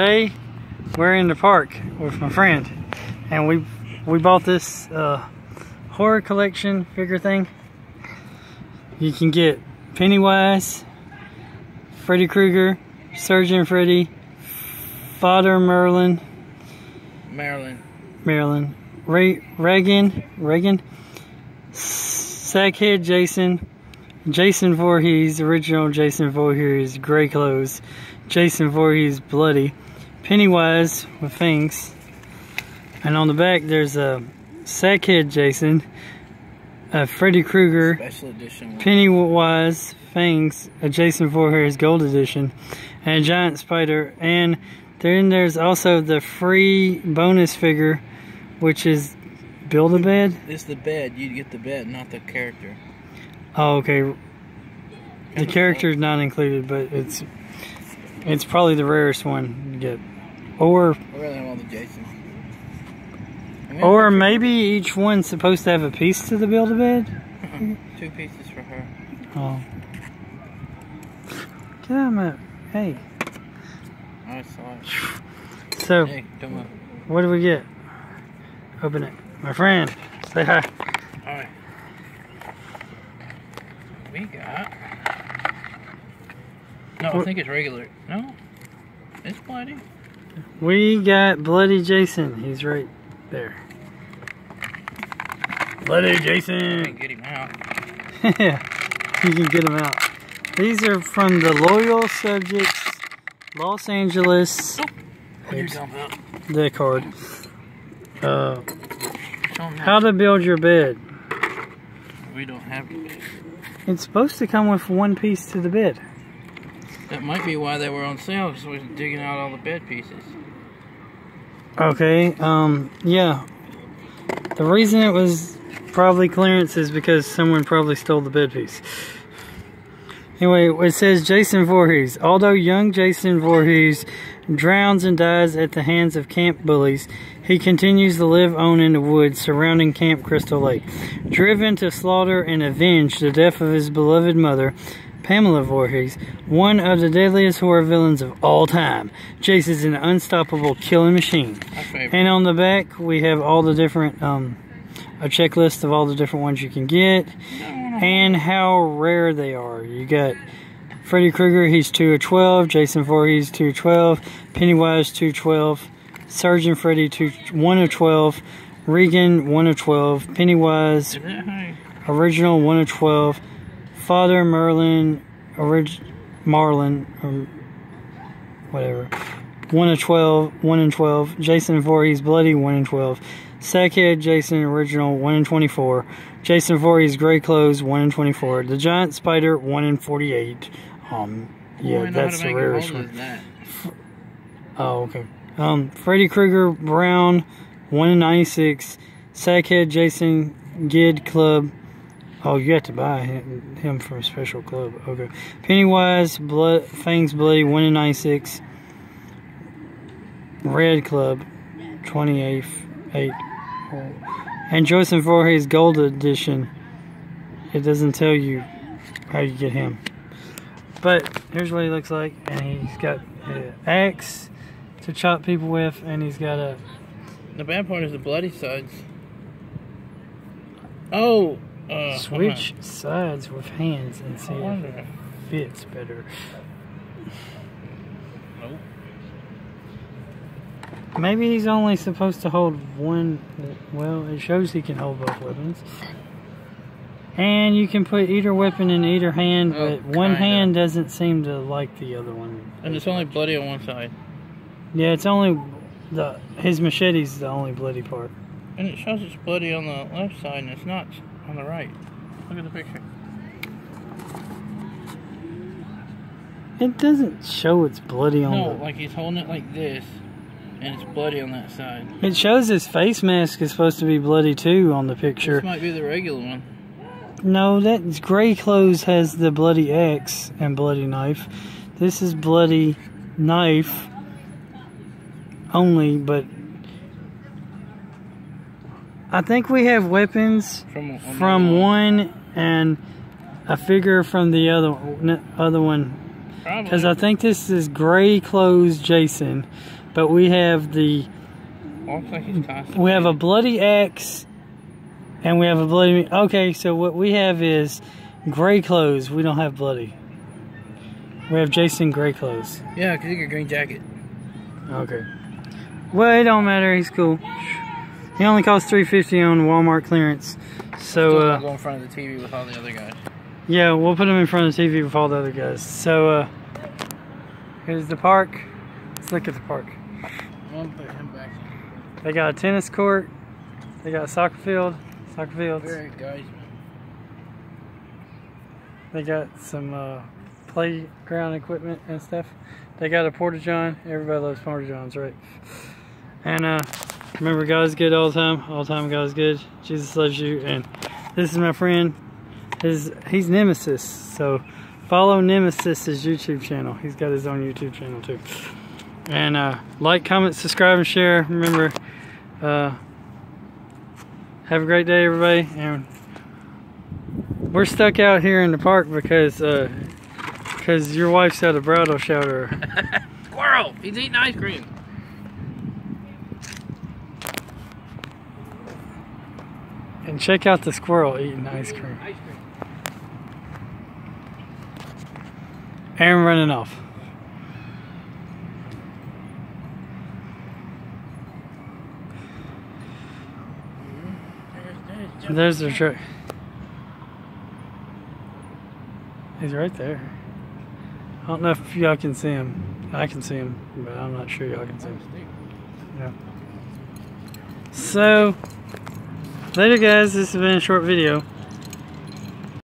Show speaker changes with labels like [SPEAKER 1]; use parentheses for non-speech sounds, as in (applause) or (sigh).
[SPEAKER 1] Today we're in the park with my friend and we we bought this uh, horror collection figure thing. You can get Pennywise, Freddy Krueger, Surgeon Freddy, Father Merlin,
[SPEAKER 2] Maryland.
[SPEAKER 1] Maryland, Ray, Reagan, Reagan, Sackhead Jason, Jason Voorhees, original Jason Voorhees, gray clothes, Jason Voorhees, bloody, Pennywise with fangs, and on the back there's a Sackhead Jason, a Freddy Krueger,
[SPEAKER 2] Special edition.
[SPEAKER 1] Pennywise, fangs, a Jason Voorhees Gold Edition, and a giant spider, and then there's also the free bonus figure, which is Build a Bed.
[SPEAKER 2] It's the bed. You get the bed, not the character.
[SPEAKER 1] Oh, okay. The
[SPEAKER 2] character
[SPEAKER 1] is not included, but it's it's probably the rarest one to get. Or
[SPEAKER 2] I rather have all the Jasons. I mean,
[SPEAKER 1] or maybe each one's supposed to have a piece to the build a bed. (laughs)
[SPEAKER 2] two pieces for her.
[SPEAKER 1] Oh. Get out of my hey.
[SPEAKER 2] I saw it.
[SPEAKER 1] So
[SPEAKER 2] Hey,
[SPEAKER 1] what do we get? Open it. My friend. Say hi.
[SPEAKER 2] All right. We got. No, I think it's regular. No, it's bloody.
[SPEAKER 1] We got Bloody Jason. He's right there. Bloody Jason.
[SPEAKER 2] can get him out.
[SPEAKER 1] yeah, (laughs) you can get him out. These are from the Loyal Subjects, Los Angeles.
[SPEAKER 2] What are you
[SPEAKER 1] Oops.
[SPEAKER 2] talking?
[SPEAKER 1] The card. Uh, how to build your bed.
[SPEAKER 2] We don't have the bed.
[SPEAKER 1] It's supposed to come with one piece to the bed.
[SPEAKER 2] That might be why they were on sale, because we was digging out all the bed pieces.
[SPEAKER 1] Okay, um, yeah. The reason it was probably clearance is because someone probably stole the bed piece. Anyway, it says Jason Voorhees. Although young Jason Voorhees drowns and dies at the hands of camp bullies, he continues to live on in the woods surrounding Camp Crystal Lake. Driven to slaughter and avenge the death of his beloved mother, Pamela Voorhees, one of the deadliest horror villains of all time. Jason's an unstoppable killing machine. And on the back, we have all the different, um, a checklist of all the different ones you can get and how rare they are. You got Freddy Krueger, he's 2 of 12. Jason Voorhees, 2 of 12. Pennywise, 2 of 12. Sergeant Freddy, 2, 1 of 12. Regan, 1 of 12. Pennywise,
[SPEAKER 2] Is that how you-
[SPEAKER 1] original, 1 of 12. Father Merlin, orig- Marlin, or whatever. 1 of 12, 1 in 12. Jason Voorhees, Bloody, 1 in 12. Sackhead, Jason, original, 1 in 24. Jason Voorhees, Gray Clothes, 1 in 24. The Giant Spider, 1 in 48. Um, yeah, that's the rarest one.
[SPEAKER 2] that.
[SPEAKER 1] Oh, okay. Um, Freddy Krueger, Brown, 1 in 96. Sackhead, Jason, Gid Club. Oh, you have to buy him, from a special club. Okay. Pennywise, Blood, Fangs Bloody, 1 in 96. Red Club, 28. 8. And Joseph Voorhees Gold Edition. It doesn't tell you how you get him. But here's what he looks like. And he's got an axe to chop people with. And he's got a
[SPEAKER 2] The bad part is the bloody sides. Oh, uh,
[SPEAKER 1] switch sides with hands and see if it fits better.
[SPEAKER 2] Nope.
[SPEAKER 1] Maybe he's only supposed to hold one. Well, it shows he can hold both weapons. And you can put either weapon in either hand,
[SPEAKER 2] Oh,
[SPEAKER 1] but one
[SPEAKER 2] kinda.
[SPEAKER 1] hand doesn't seem to like the other one.
[SPEAKER 2] And it's only bloody on one side.
[SPEAKER 1] Yeah, it's only the his machete's the only bloody part.
[SPEAKER 2] And it shows it's bloody on the left side and it's not on the right. Look at the picture.
[SPEAKER 1] It doesn't show it's bloody on
[SPEAKER 2] No,
[SPEAKER 1] the.
[SPEAKER 2] like he's holding it like this, and it's bloody on that side.
[SPEAKER 1] It shows his face mask is supposed to be bloody too on the picture.
[SPEAKER 2] This might be the regular one.
[SPEAKER 1] No, that gray clothes has the bloody axe and bloody knife. This is bloody knife only, but I think we have weapons
[SPEAKER 2] From, on
[SPEAKER 1] from one and a figure from the other other one. Because I think this is gray clothes Jason, but we have the
[SPEAKER 2] Looks like he's constipated.
[SPEAKER 1] we have a bloody axe, and we have a bloody. Okay, so what we have is gray clothes. We don't have bloody. We have Jason gray clothes.
[SPEAKER 2] Yeah, because you got a green jacket.
[SPEAKER 1] Okay. Well, it don't matter. He's cool. He only costs three fifty on Walmart clearance. So uh,
[SPEAKER 2] go in front of the TV with all the other guys.
[SPEAKER 1] yeah, we'll put him in front of the TV with all the other guys. So uh, here's the park. Let's look at the park.
[SPEAKER 2] I'm gonna put him back.
[SPEAKER 1] They got a tennis court. They got a soccer field. Soccer fields.
[SPEAKER 2] Alright, guys.
[SPEAKER 1] They got some uh, playground equipment and stuff. They got a porta john. Everybody loves porta johns, right? And uh, remember, God's good all the time. All the time, God's good. Jesus loves you. And this is my friend. His he's Nemesis. So follow Nemesis' YouTube channel. He's got his own YouTube channel too. And uh, like, comment, subscribe, and share. Remember, uh, have a great day, everybody. And we're stuck out here in the park because uh, because your wife's at a bridal shower. (laughs)
[SPEAKER 2] Squirrel! He's eating ice cream.
[SPEAKER 1] And check out the squirrel eating
[SPEAKER 2] ice cream.
[SPEAKER 1] And running off. There's the truck. He's right there. I don't know if y'all can see him. I can see him, but I'm not sure y'all can see him. Yeah. So, later guys, this has been a short video.